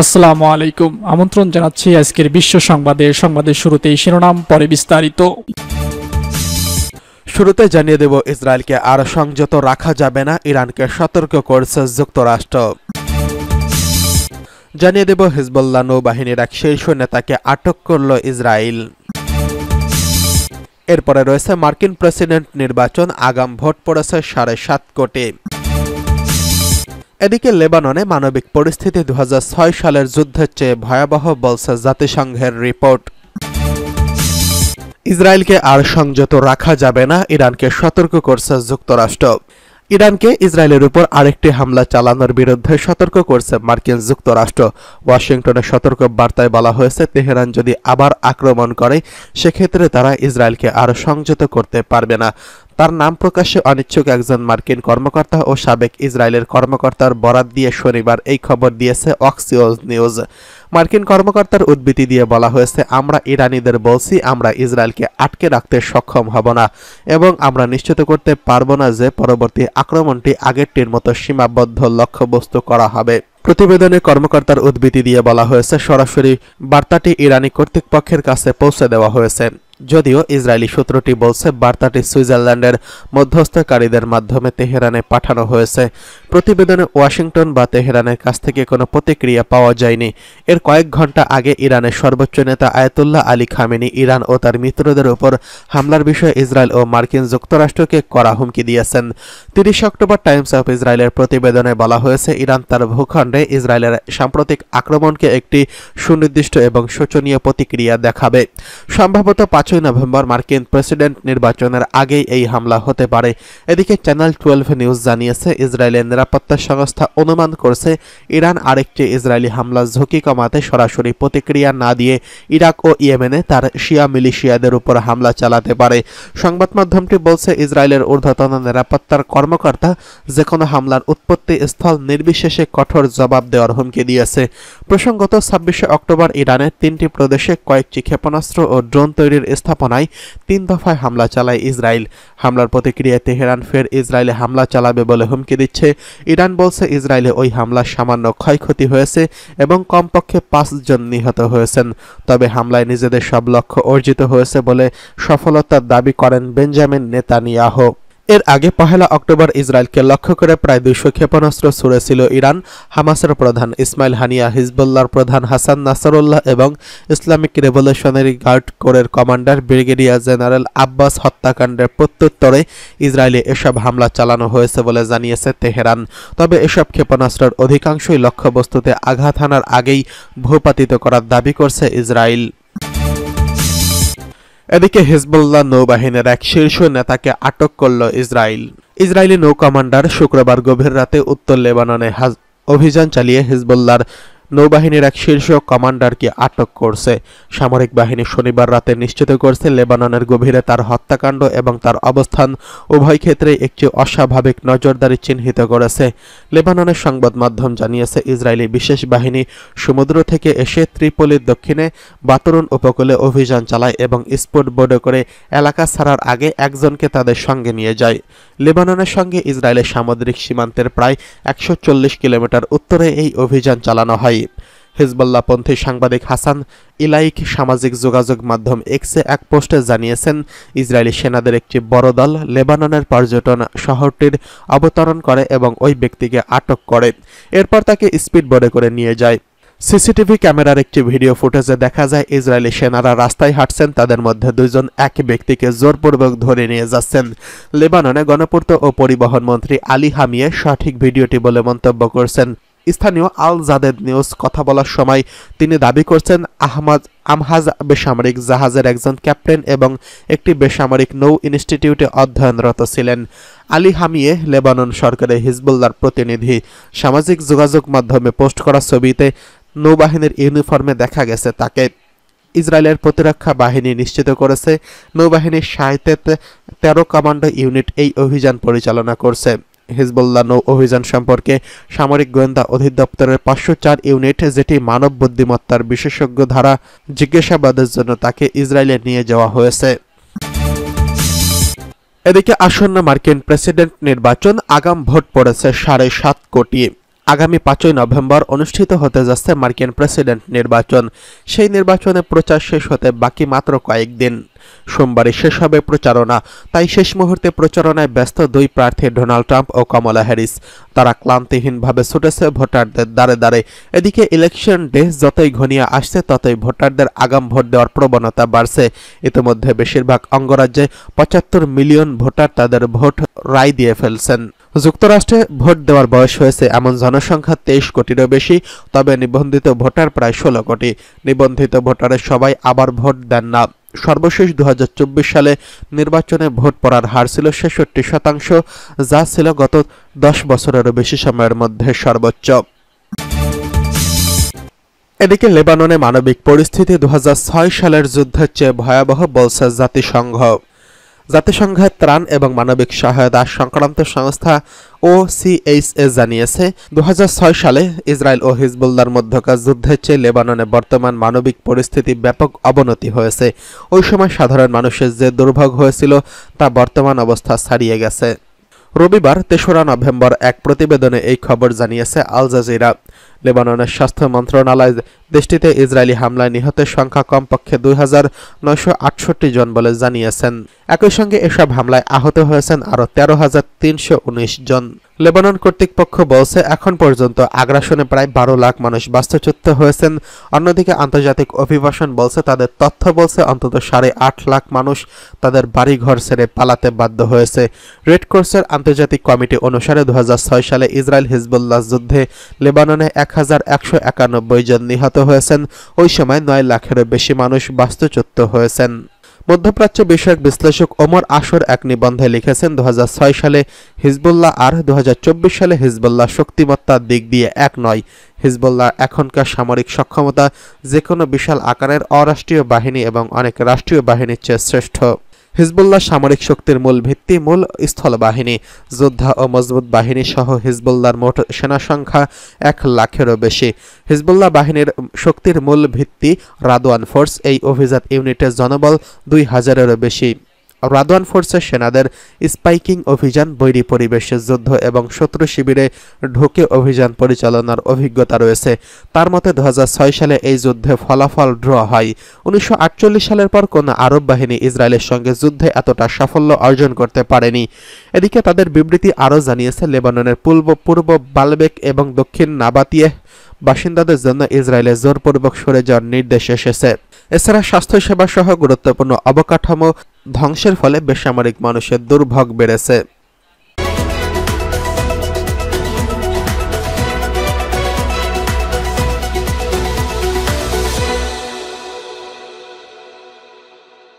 আসসালামু আলাইকুম। আমন্ত্রণ জানাচ্ছি আজকের বিশ্ব সংবাদে। সংবাদের শুরুতেই শিরোনাম, পরে বিস্তারিত। শুরুতে জানিয়ে দেব, ইসরায়েলকে আর সংযত রাখা যাবে না, ইরানকে সতর্ক করছে যুক্তরাষ্ট্র। জানিয়ে দেব, হিজবুল্লাহ নৌবাহিনীর এক শীর্ষ নেতাকে আটক করল ইসরায়েল। এরপরে রয়েছে মার্কিন প্রেসিডেন্ট নির্বাচন, আগাম ভোট পড়েছে সাড়ে সাত কোটি। এদিকে লেবাননে মানবিক পরিস্থিতি দু সালের যুদ্ধের চেয়ে ভয়াবহ বলছে জাতিসংঘের রিপোর্ট। ইসরায়েলকে আর সংযত রাখা যাবে না, ইরানকে সতর্ক করছে যুক্তরাষ্ট্র। ইরানকে ইসরায়েলের উপর আরেকটি হামলা চালানোর বিরুদ্ধে সতর্ক করছে মার্কিন যুক্তরাষ্ট্র। ওয়াশিংটনের সতর্ক বার্তায় বলা হয়েছে, তেহরান যদি আবার আক্রমণ করে, সেক্ষেত্রে তারা ইসরায়েলকে আর সংযত করতে পারবে না। তার নাম প্রকাশে অনিচ্ছুক একজন মার্কিন কর্মকর্তা ও সাবেক ইসরায়েলের কর্মকর্তার বরাত দিয়ে শনিবার এই খবর দিয়েছে অক্সিওজ নিউজ। মার্কিন কর্মকর্তার উদ্বৃত্তি দিয়ে বলা হয়েছে, আমরা ইরানিদের বলছি, আমরা ইসরায়েলকে আটকে রাখতে সক্ষম হব না এবং আমরা নিশ্চিত করতে পারব না যে পরবর্তী আক্রমণটি আগেরটির মতো সীমাবদ্ধ লক্ষ্যবস্তু করা হবে। প্রতিবেদনে কর্মকর্তার উদ্বৃত্তি দিয়ে বলা হয়েছে, সরাসরি বার্তাটি ইরানি কর্তৃপক্ষের কাছে পৌঁছে দেওয়া হয়েছে। যদিও ইসরায়েলি সূত্রটি বলছে, বার্তাটি সুইজারল্যান্ডের মধ্যস্থকারীদের মাধ্যমে তেহরানে পাঠানো হয়েছে। প্রতিবেদনে ওয়াশিংটন বা তেহরানের কাছ থেকে কোনো প্রতিক্রিয়া পাওয়া যায়নি। এর কয়েক ঘণ্টা আগে ইরানের সর্বোচ্চ নেতা আয়াতুল্লাহ আলী খামেনি ইরান ও তার মিত্রদের উপর হামলার বিষয়ে ইসরায়েল ও মার্কিন যুক্তরাষ্ট্রকে করা হুমকি দিয়েছেন। তিরিশ অক্টোবর টাইমস অফ ইসরায়েলের প্রতিবেদনে বলা হয়েছে, ইরান তার ভূখণ্ডে ইসরায়েলের সাম্প্রতিক আক্রমণকে একটি সুনির্দিষ্ট এবং শোচনীয় প্রতিক্রিয়া দেখাবে। সম্ভবত পাঁচই নভেম্বর মার্কিন প্রেসিডেন্ট নির্বাচনের আগেই এই হামলা হতে পারে। এদিকে চ্যানেল টুয়েলভ নিউজ জানিয়েছে, ইসরায়েলের নিরাপত্তা সংস্থা অনুমান করছে, ইরান আরেকটি ইসরায়েলি হামলা ঝুঁকি কমাতে সরাসরি প্রতিক্রিয়া না দিয়ে ইরাক ও ইয়েমেনে তার শিয়া মিলিশিয়াদের উপর হামলা চালাতে পারে। সংবাদ মাধ্যমটি বলছে, ইসরায়েলের ঊর্ধ্বতন নিরাপত্তার কর্মকর্তা যে কোনো হামলার উৎপত্তি স্থল নির্বিশেষে কঠোর জবাব দেওয়ার হুমকি দিয়েছে। প্রসঙ্গত, ছাব্বিশে অক্টোবর ইরানের তিনটি প্রদেশে কয়েকটি ক্ষেপণাস্ত্র ও ড্রোন তৈরির স্থাপনায় তিন দফায় হামলা চালায় ইসরায়েল। হামলার প্রতিক্রিয়ায় তেহরান ফের ইসরায়েলে হামলা চালাবে বলে হুমকি দিচ্ছে। ইরান বলছে ইসরায়েলে ওই হামলার সামান্য ক্ষয়ক্ষতি হয়েছে এবং কমপক্ষে পাঁচজন নিহত হয়েছেন। তবে হামলায় নিজেদের সব লক্ষ্য অর্জিত হয়েছে বলে সফলতার দাবি করেন বেঞ্জামিন নেতানিয়াহ। এর আগে পহেলা অক্টোবর ইসরায়েলকে লক্ষ্য করে প্রায় দুইশো ক্ষেপণাস্ত্র ছুড়েছিল ইরান, হামাসের প্রধান ইসমাইল হানিয়া, হিজবুল্লাহর প্রধান হাসান নাসরুল্লাহ এবং ইসলামিক রেভলিউশনারি গার্ড কোরের কমান্ডার ব্রিগেডিয়ার জেনারেল আব্বাস হত্যাকাণ্ডের প্রত্যুত্তরে ইসরায়েলে এসব হামলা চালানো হয়েছে বলে জানিয়েছে তেহরান। তবে এসব ক্ষেপণাস্ত্রের অধিকাংশই লক্ষ্যবস্তুতে আঘাত হানার আগেই ভূপাতিত করার দাবি করছে ইসরায়েল। এদিকে হিজবুল্লাহ নৌবাহিনীর এক শীর্ষ নেতাকে আটক করল ইসরায়েল ইসরায়েলি নৌ কমান্ডার শুক্রবার গভীর রাতে উত্তর লেবাননে অভিযান চালিয়ে হিজবুল্লাহর নৌবাহিনীর এক শীর্ষ কমান্ডারকে আটক করছে। সামরিক বাহিনী শনিবার রাতে নিশ্চিত করছে লেবাননের গভীরে তার হত্যাকাণ্ড এবং তার অবস্থান উভয় ক্ষেত্রে একটি অস্বাভাবিক নজরদারি চিহ্নিত করেছে। লেবাননের সংবাদ মাধ্যম জানিয়েছে, ইসরায়েলি বিশেষ বাহিনী সমুদ্র থেকে এসে ত্রিপলির দক্ষিণে বাতরুন উপকূলে অভিযান চালায় এবং স্পোর্ট বোর্ডে করে এলাকা ছাড়ার আগে একজনকে তাদের সঙ্গে নিয়ে যায়। লেবাননের সঙ্গে ইসরায়েলের সামুদ্রিক সীমান্তের প্রায় একশো চল্লিশ কিলোমিটার উত্তরে এই অভিযান চালানো হয়। হিজবুল্লাহপন্থী সাংবাদিক হাসান ইলাইক সামাজিক যোগাযোগ মাধ্যম এক্সে এক পোস্টে জানিয়েছেন, ইসরায়েলি সেনাদের একটি বড় দল লেবাননের পর্যটন শহরটির অবতরণ করে এবং ওই ব্যক্তিকে আটক করে। এরপর তাকে স্পিড বোর্ডে করে নিয়ে যায়। সিসিটিভি ক্যামেরার একটি ভিডিও ফুটেজে দেখা যায়, ইসরায়েলি সেনারা রাস্তায় হাঁটছেন, তাদের মধ্যে দুজন এক ব্যক্তিকে জোরপূর্বক ধরে নিয়ে যাচ্ছেন। লেবাননে গণপূর্ত ও পরিবহন মন্ত্রী আলী হামিয়ে সঠিক ভিডিওটি বলে মন্তব্য করছেন। স্থানীয় আল জাদেদ নিউজ কথা বলার সময় তিনি দাবি করছেন, আহমদ আমহাজ বেসামরিক জাহাজের একজন ক্যাপ্টেন এবং একটি বেসামরিক নৌ ইনস্টিটিউটে অধ্যয়নরত ছিলেন। আলী হামিয়ে লেবানন সরকারের হিজবুল্লার প্রতিনিধি। সামাজিক যোগাযোগ মাধ্যমে পোস্ট করা ছবিতে নৌবাহিনীর ইউনিফর্মে দেখা গেছে তাকে ইসরায়েলের প্রতিরক্ষা বাহিনী নিশ্চিত করেছে। নৌবাহিনীর সাহিত্যে তেরো কমান্ডো ইউনিট এই অভিযান পরিচালনা করছে। হিজবুল্লাহ নৌ অভিযান সম্পর্কে সামরিক গোয়েন্দা অধিদপ্তরের পাঁচশো চার ইউনিট যেটি মানব বুদ্ধিমত্তার বিশেষজ্ঞ ধারা জিজ্ঞাসাবাদের জন্য তাকে ইসরায়েলে নিয়ে যাওয়া হয়েছে। এদিকে আসন্ন মার্কিন প্রেসিডেন্ট নির্বাচন আগাম ভোট পড়েছে সাড়ে সাত কোটি। আগামী পাঁচই নভেম্বর অনুষ্ঠিত হতে যাচ্ছে মার্কিন প্রেসিডেন্ট নির্বাচন। সেই নির্বাচনে প্রচার শেষ হতে বাকি মাত্র কয়েকদিন। সোমবারই শেষ হবে প্রচারণা, তাই শেষ মুহূর্তে প্রচারণায় ব্যস্ত দুই প্রার্থী ডোনাল্ড ট্রাম্প ও কমলা হ্যারিস। তারা ক্লান্তিহীনভাবে ছুটেছে ভোটারদের দ্বারে দ্বারে। এদিকে ইলেকশন ডে যতই ঘনিয়ে আসছে, ততই ভোটারদের আগাম ভোট দেওয়ার প্রবণতা বাড়ছে। ইতিমধ্যে বেশিরভাগ অঙ্গরাজ্যে পঁচাত্তর মিলিয়ন ভোটার তাদের ভোট রায় দিয়ে ফেলছেন। যুক্তরাষ্ট্রে ভোট দেওয়ার বয়স হয়েছে এমন জনসংখ্যা তেইশ কোটিরও বেশি, তবে নিবন্ধিত ভোটার প্রায় ষোলো কোটি। নিবন্ধিত ভোটারের সবাই আবার ভোট দেন না। সর্বশেষ দু হাজার চব্বিশ সালে নির্বাচনে ভোট পড়ার হার ছিল ছেষট্টি শতাংশ, যা ছিল গত দশ বছরেরও বেশি সময়ের মধ্যে সর্বোচ্চ। এদিকে লেবাননে মানবিক পরিস্থিতি দু হাজার ছয় সালের যুদ্ধের চেয়ে ভয়াবহ বলছে জাতিসংঘ। জাতিসংঘের ত্রাণ এবং মানবিক সহায়তা সংক্রান্ত সংস্থা ও ওসিএইচএ জানিয়েছে দু হাজার ছয় সালে ইসরায়েল ও হিজবুল্লার মধ্যকার যুদ্ধের চেয়ে লেবাননে বর্তমান মানবিক পরিস্থিতি ব্যাপক অবনতি হয়েছে। ওই সময় সাধারণ মানুষের যে দুর্ভোগ হয়েছিল তা বর্তমান অবস্থা ছাড়িয়ে গেছে। রবিবার তেসরা নভেম্বর এক প্রতিবেদনে এই খবর জানিয়েছে আল জাজিরা। লেবাননের স্বাস্থ্য মন্ত্রণালয় দেশটিতে ইসরায়েলি হামলায় নিহতের সংখ্যা কমপক্ষে দুই হাজার নয়শো আটষট্টি জন বলে জানিয়েছেন। একই সঙ্গে এসব হামলায় আহত হয়েছেন আরও তেরো হাজার তিনশো উনিশ জন। লেবানন কর্তৃপক্ষ বলছে, এখন পর্যন্ত আগ্রাসনে প্রায় বারো লাখ মানুষ বাস্তুচ্যুত হয়েছেন। অন্যদিকে আন্তর্জাতিক অভিবাসন বলছে, তাদের তথ্য বলছে, অন্তত সাড়ে আট লাখ মানুষ তাদের বাড়িঘর ছেড়ে পালাতে বাধ্য হয়েছে। রেড ক্রসের আন্তর্জাতিক কমিটি অনুসারে দু হাজার ছয় সালে ইসরায়েল হিজবুল্লাহ যুদ্ধে লেবাননে এক হাজার একশো একানব্বই জন নিহত হয়েছেন। ওই সময় নয় লাখেরও বেশি মানুষ বাস্তুচ্যুত হয়েছেন। মধ্যপ্রাচ্য বিষয়ক বিশ্লেষক ওমর আসর এক নিবন্ধে লিখেছেন দু হাজার ছয় সালে হিজবুল্লাহ আর দু হাজার চব্বিশ সালে হিজবুল্লাহ শক্তিমত্তার দিক দিয়ে এক নয়। হিজবুল্লাহ এখনকার সামরিক সক্ষমতা যে কোনো বিশাল আকারের অরাষ্ট্রীয় বাহিনী এবং অনেক রাষ্ট্রীয় বাহিনীর চেয়ে শ্রেষ্ঠ। হিজবুল্লাহ সামরিক শক্তির মূল ভিত্তি, মূল স্থল বাহিনী যোদ্ধা ও মজবুত বাহিনী সহ হিজবুল্লাহর মোট সেনা সংখ্যা এক লাখেরও বেশি। হিজবুল্লাহ বাহিনীর শক্তির মূল ভিত্তি রাদওয়ান ফোর্স, এই অভিজাত ইউনিটের জনবল দুই হাজারেরও বেশি। রাদওয়ান ফোর্সের সেনাদের স্পাইকিং অভিযান, বৈরী পরিবেশে যুদ্ধ এবং শত্রু শিবিরে ঢুকে অভিযান পরিচালনার অভিজ্ঞতা রয়েছে। তার মতে দু সালে এই যুদ্ধে ফলাফল ড্র হয়। উনিশশো আটচল্লিশ সালের পর কোনো আরব বাহিনী ইসরায়েলের সঙ্গে যুদ্ধে এতটা সাফল্য অর্জন করতে পারেনি। এদিকে তাদের বিবৃতি আরও জানিয়েছে, লেবাননের পূর্ব পূর্ব বালবেক এবং দক্ষিণ নাবাতিয়ে বাসিন্দাদের জন্য ইসরায়েলে জোরপূর্বক সরে যাওয়ার নির্দেশ এসেছে। এছাড়া স্বাস্থ্যসেবা সহ গুরুত্বপূর্ণ অবকাঠামো ধ্বংসের ফলে বেসামরিক মানুষের দুর্ভোগ বেড়েছে।